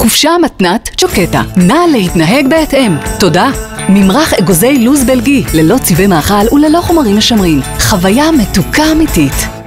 חופשה מתנת צ'וקטה. נא להתנהג בהתאם. תודה. ממרח אגוזי לוז בלגי, ללא צבעי מאכל וללא חומרים משמרים. חוויה מתוקה אמיתית.